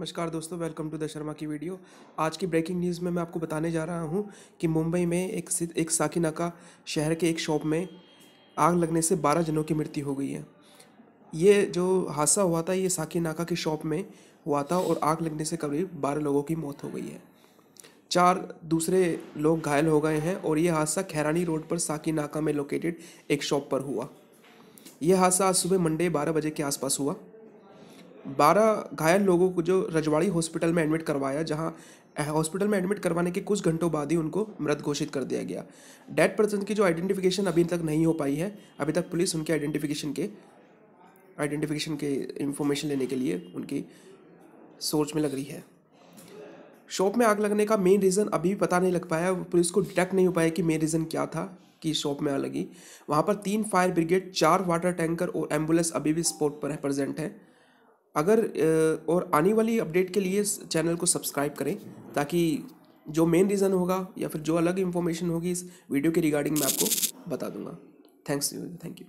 नमस्कार दोस्तों welcome to the Sharma की वीडियो आज की ब्रेकिंग न्यूज़ में मैं आपको बताने जा रहा हूँ कि मुंबई में एक एक साकिनाका शहर के एक शॉप में आग लगने से 12 जनों की मृत्यु हो गई है। ये जो हादसा हुआ था, ये साकिनाका की शॉप में हुआ था और आग लगने से करीब 12 लोगों की मौत हो गई है। चार दूसरे लोग घायल हो गए हैं और ये हादसा खैरानी रोड पर साकिनाका में लोकेटेड एक शॉप पर हुआ। यह हादसा आज सुबह मंडे बारह बजे के आसपास हुआ। बारह घायल लोगों को जो रजवाड़ी हॉस्पिटल में एडमिट करवाया, जहाँ हॉस्पिटल में एडमिट करवाने के कुछ घंटों बाद ही उनको मृत घोषित कर दिया गया। डेड पर्सन की जो आइडेंटिफिकेशन अभी तक नहीं हो पाई है, अभी तक पुलिस उनके आइडेंटिफिकेशन के आइडेंटिफिकेशन के इंफॉर्मेशन लेने के लिए उनकी सोच में लग रही है। शॉप में आग लगने का मेन रीज़न अभी भी पता नहीं लग पाया, पुलिस को डिटेक्ट नहीं हो पाया कि मेन रीज़न क्या था, कि शॉप में आग लगी। वहाँ पर तीन फायर ब्रिगेड चार वाटर टैंकर और एंबुलेंस अभी भी स्पॉट पर है प्रेजेंट है। अगर और आने वाली अपडेट के लिए चैनल को सब्सक्राइब करें, ताकि जो मेन रीज़न होगा या फिर जो अलग इन्फॉर्मेशन होगी इस वीडियो के रिगार्डिंग मैं आपको बता दूँगा। Thanks, thank you.